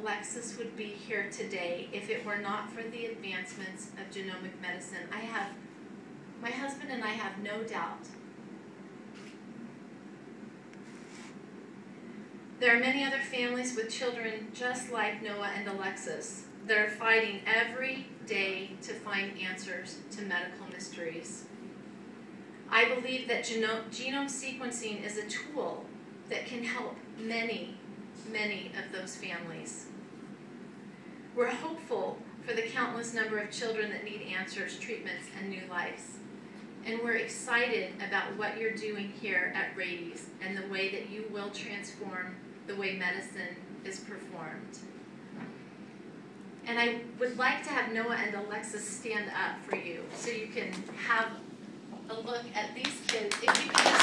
Alexis would be here today if it were not for the advancements of genomic medicine. I have, my husband and I have no doubt. There are many other families with children just like Noah and Alexis that are fighting every day to find answers to medical mysteries. I believe that geno- genome sequencing is a tool that can help many, many of those families. We're hopeful for the countless number of children that need answers, treatments, and new lives. And we're excited about what you're doing here at Rady's and the way that you will transform the way medicine is performed. And I would like to have Noah and Alexis stand up for you so you can have a look at these kids. If you can